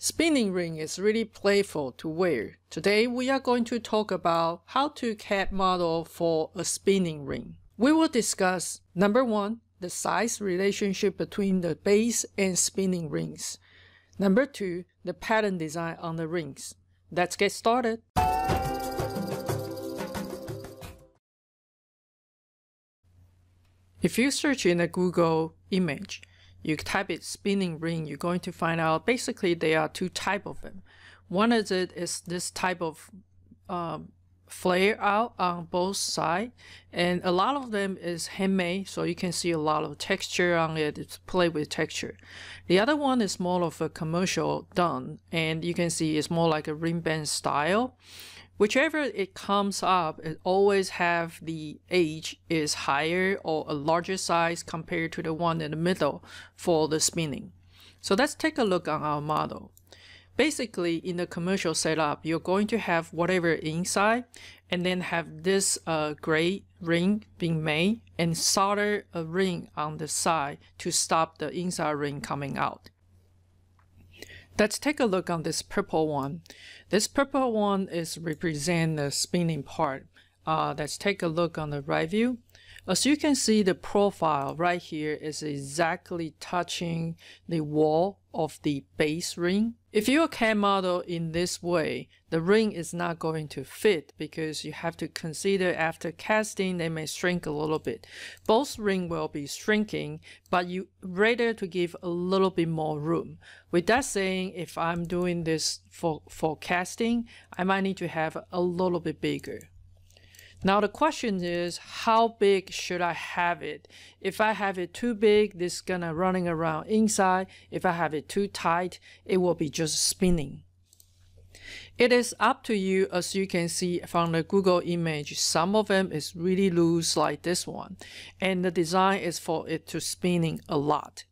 Spinning ring is really playful to wear. Today we are going to talk about how to CAD model for a spinning ring. We will discuss number one, the size relationship between the base and spinning rings. Number two, the pattern design on the rings. Let's get started. If you search in a Google image, you type it spinning ring, you're going to find out basically there are two type of them. One is it is this type of um, flare out on both sides and a lot of them is handmade so you can see a lot of texture on it. It's play with texture. The other one is more of a commercial done and you can see it's more like a ring band style whichever it comes up, it always have the age is higher or a larger size compared to the one in the middle for the spinning. So let's take a look on our model. Basically, in the commercial setup, you're going to have whatever inside and then have this uh, gray ring being made and solder a ring on the side to stop the inside ring coming out. Let's take a look on this purple one. This purple one is represent the spinning part. Uh, let's take a look on the right view. As you can see, the profile right here is exactly touching the wall of the base ring. If you CAD model in this way, the ring is not going to fit because you have to consider after casting, they may shrink a little bit. Both ring will be shrinking, but you rather to give a little bit more room. With that saying, if I'm doing this for, for casting, I might need to have a little bit bigger. Now the question is, how big should I have it? If I have it too big, this is gonna running around inside. If I have it too tight, it will be just spinning. It is up to you as you can see from the Google image. Some of them is really loose like this one. And the design is for it to spinning a lot.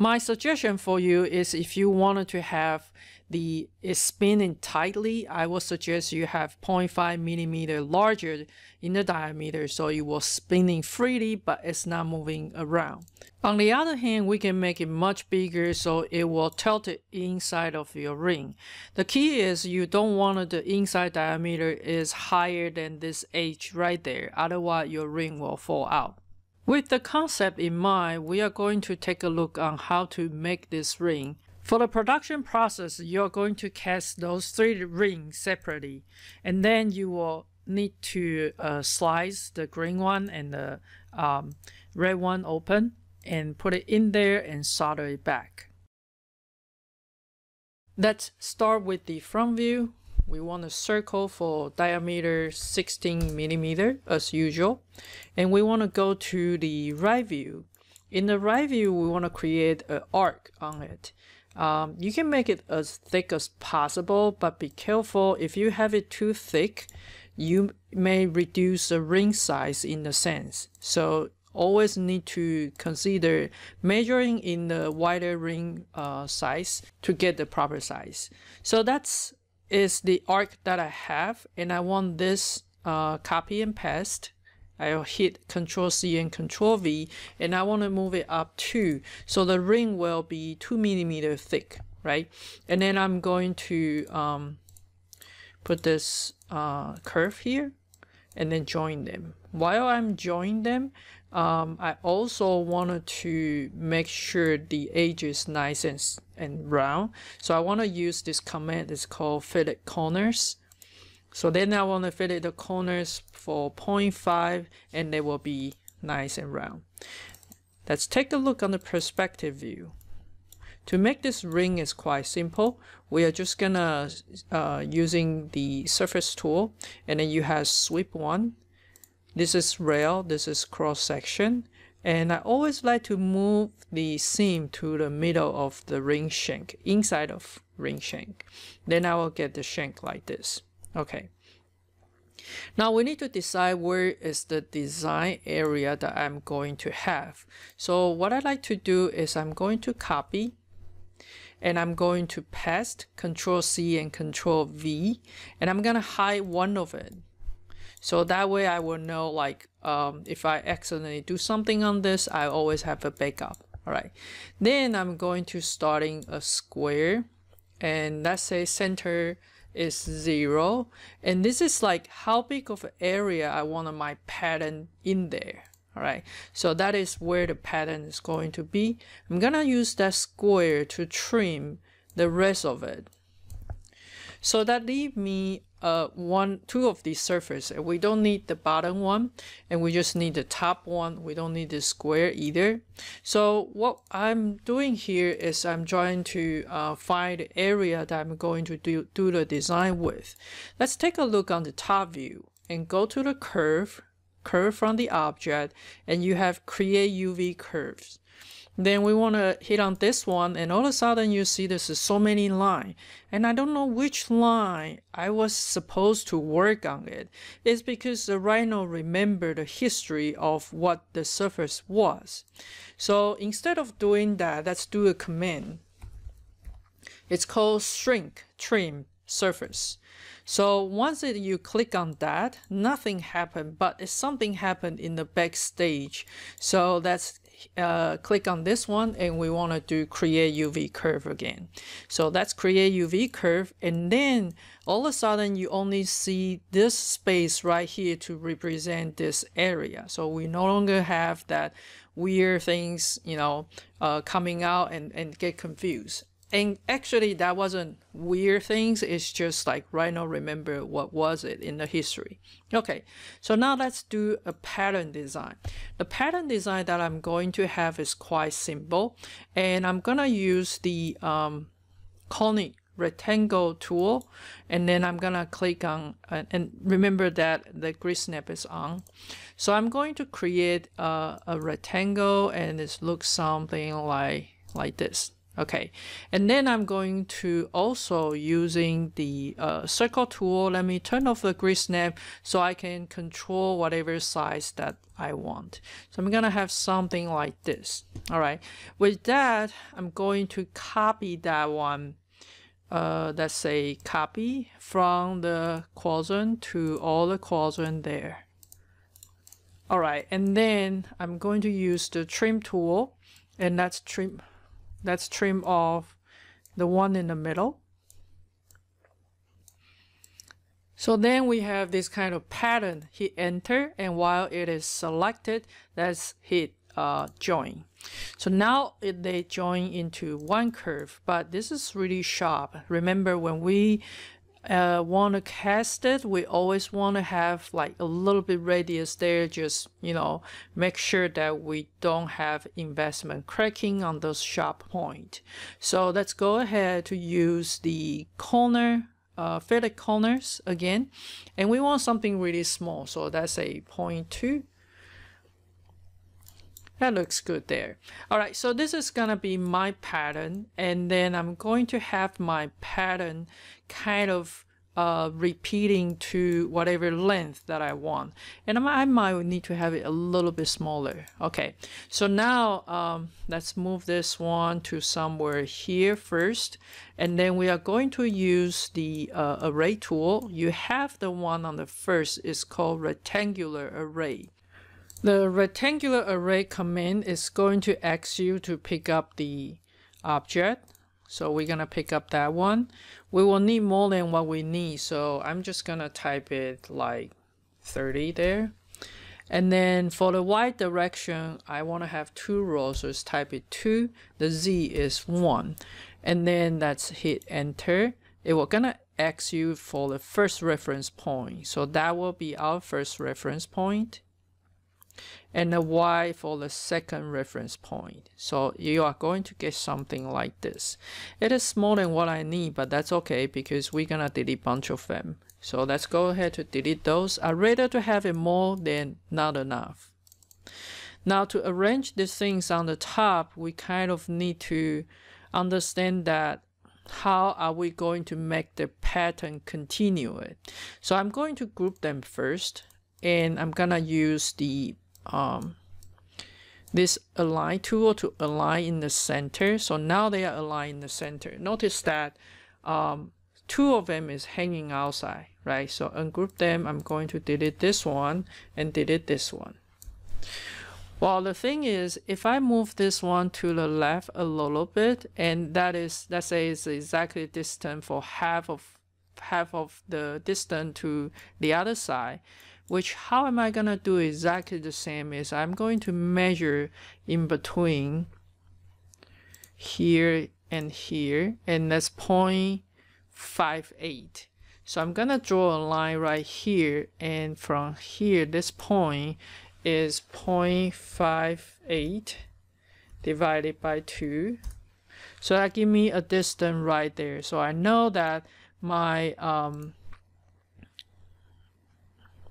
My suggestion for you is if you wanted to have the spinning tightly, I would suggest you have 0.5 millimeter larger in the diameter so it will spinning freely but it's not moving around. On the other hand, we can make it much bigger so it will tilt it inside of your ring. The key is you don't want the inside diameter is higher than this edge right there, otherwise your ring will fall out. With the concept in mind, we are going to take a look on how to make this ring. For the production process, you're going to cast those three rings separately, and then you will need to uh, slice the green one and the um, red one open and put it in there and solder it back. Let's start with the front view we want a circle for diameter 16 millimeter as usual. And we want to go to the right view. In the right view we want to create an arc on it. Um, you can make it as thick as possible but be careful if you have it too thick you may reduce the ring size in the sense. So always need to consider measuring in the wider ring uh, size to get the proper size. So that's is the arc that I have and I want this uh, copy and paste. I'll hit Control C and Control V and I want to move it up two. So the ring will be two millimeter thick, right? And then I'm going to um, put this uh, curve here and then join them. While I'm joining them, um, I also wanted to make sure the edge is nice and, and round. So I want to use this command. It's called fillet corners. So then I want to fillet the corners for 0.5 and they will be nice and round. Let's take a look on the perspective view. To make this ring is quite simple. We are just gonna uh, using the surface tool and then you have sweep one this is rail, this is cross section. And I always like to move the seam to the middle of the ring shank, inside of ring shank. Then I will get the shank like this. Okay. Now we need to decide where is the design area that I'm going to have. So what I like to do is I'm going to copy and I'm going to paste control C and control V and I'm gonna hide one of it so that way I will know like um, if I accidentally do something on this, I always have a backup, All right. Then I'm going to starting a square and let's say center is zero. And this is like how big of an area I want my pattern in there. All right. So that is where the pattern is going to be. I'm to use that square to trim the rest of it. So that leave me uh, one, two of these surfaces. And we don't need the bottom one, and we just need the top one. We don't need the square either. So what I'm doing here is I'm trying to uh, find the area that I'm going to do, do the design with. Let's take a look on the top view and go to the curve, curve from the object, and you have create UV curves. Then we want to hit on this one and all of a sudden you see this is so many line and I don't know which line I was supposed to work on it. It's because the Rhino remember the history of what the surface was. So instead of doing that, let's do a command. It's called shrink trim surface. So once it, you click on that, nothing happened, but something happened in the backstage. So that's uh, click on this one and we want to do create UV curve again. So let's create UV curve and then all of a sudden you only see this space right here to represent this area. So we no longer have that weird things, you know, uh, coming out and, and get confused and actually that wasn't weird things. It's just like right now remember what was it in the history. Okay so now let's do a pattern design. The pattern design that i'm going to have is quite simple. And i'm gonna use the um, conic rectangle tool. And then I'm gonna click on uh, and remember that the grid snap is on. So I'm going to create a rectangle and it looks something like like this Okay, and then I'm going to also using the uh, circle tool. Let me turn off the grid snap so I can control whatever size that I want. So I'm gonna have something like this. All right, with that, I'm going to copy that one. Uh, let's say copy from the quadrant to all the quadrant there. All right, and then I'm going to use the trim tool and let's trim Let's trim off the one in the middle. So then we have this kind of pattern. Hit enter and while it is selected, let's hit uh, join. So now it, they join into one curve, but this is really sharp. Remember when we uh, want to cast it, we always want to have like a little bit radius there. Just, you know, make sure that we don't have investment cracking on those sharp point. So let's go ahead to use the corner, uh, fillet corners again. And we want something really small. So that's a 0.2. That looks good there. All right, so this is gonna be my pattern, and then I'm going to have my pattern kind of uh, repeating to whatever length that I want. And I might need to have it a little bit smaller. Okay, so now um, let's move this one to somewhere here first. And then we are going to use the uh, array tool. You have the one on the first, it's called rectangular array. The rectangular array command is going to ask you to pick up the object. So we're going to pick up that one. We will need more than what we need. So I'm just going to type it like 30 there. And then for the y direction, I want to have two rows. So let's type it 2. The z is 1. And then let's hit enter. It will going to ask you for the first reference point. So that will be our first reference point and a y for the second reference point. So you are going to get something like this. It is more than what I need, but that's okay because we're gonna delete a bunch of them. So let's go ahead to delete those. I'd rather to have it more than not enough. Now to arrange these things on the top, we kind of need to understand that how are we going to make the pattern continue it. So I'm going to group them first and I'm gonna use the um, this align tool to align in the center. So now they are aligned in the center. Notice that um, two of them is hanging outside, right? So ungroup them. I'm going to delete this one and delete this one. Well, the thing is, if I move this one to the left a little bit, and that is, let's say it's exactly distant for half of half of the distance to the other side, which how am I gonna do exactly the same is I'm going to measure in between here and here, and that's 0.58. So I'm gonna draw a line right here, and from here, this point is 0.58 divided by 2. So that give me a distance right there. So I know that my um,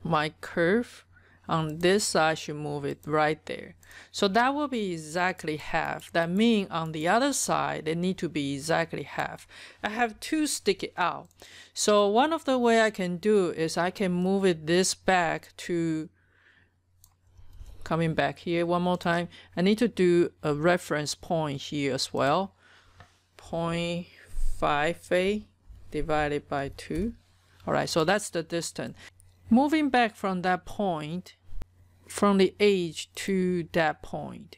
my curve on this side should move it right there. So that will be exactly half. That means on the other side, they need to be exactly half. I have two stick it out. So one of the way I can do is I can move it this back to coming back here one more time. I need to do a reference point here as well. 0.58 divided by 2. All right, so that's the distance. Moving back from that point, from the edge to that point.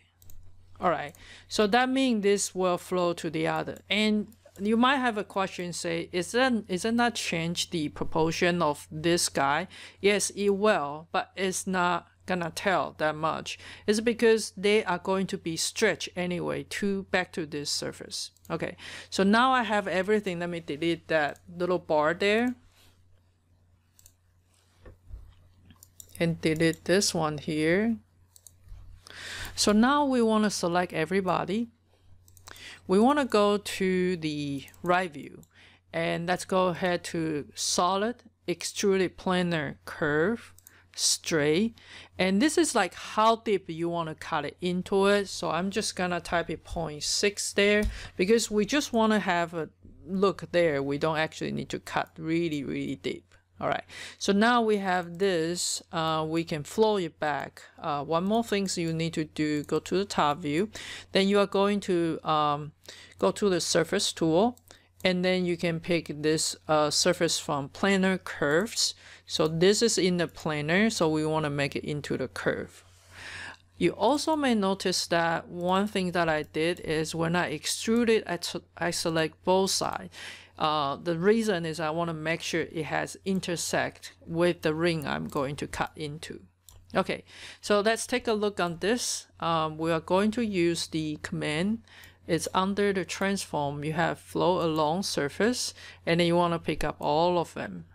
All right, so that means this will flow to the other. And you might have a question say, is that, is isn't change the proportion of this guy? Yes, it will, but it's not gonna tell that much It's because they are going to be stretched anyway to back to this surface okay so now I have everything let me delete that little bar there and delete this one here. So now we want to select everybody. We want to go to the right view. And let's go ahead to solid extruded planar curve straight. And this is like how deep you want to cut it into it. So i'm just gonna type it 0.6 there because we just want to have a look there. We don't actually need to cut really really deep all right so now we have this uh, we can flow it back. Uh, one more thing so you need to do go to the top view. Then you are going to um, go to the surface tool and then you can pick this uh, surface from planar curves. So this is in the planar so we want to make it into the curve you also may notice that one thing that I did is when I extrude it, I, I select both sides. Uh, the reason is I want to make sure it has intersect with the ring I'm going to cut into. Okay, so let's take a look on this. Um, we are going to use the command it's under the transform. You have flow along surface, and then you want to pick up all of them.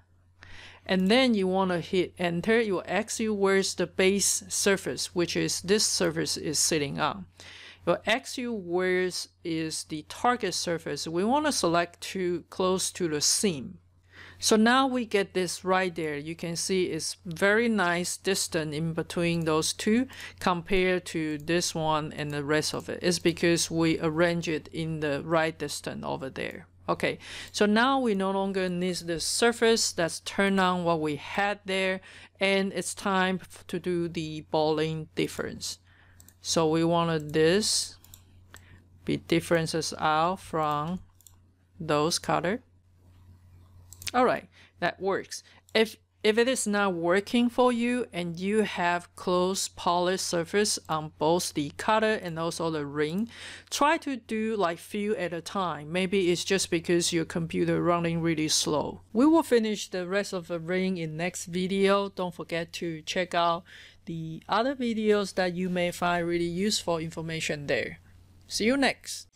And then you want to hit enter. You will ask you where's the base surface, which is this surface is sitting on. It will ask you where is is the target surface. We want to select to close to the seam. So now we get this right there. You can see it's very nice distance in between those two compared to this one and the rest of it. It's because we arrange it in the right distance over there. Okay, so now we no longer need the surface. Let's turn on what we had there. And it's time to do the Boolean difference. So we wanted this be differences out from those color. All right, that works. If if it is not working for you and you have close polysurface on both the cutter and also the ring, try to do like few at a time. Maybe it's just because your computer running really slow. We will finish the rest of the ring in next video. Don't forget to check out the other videos that you may find really useful information there. See you next.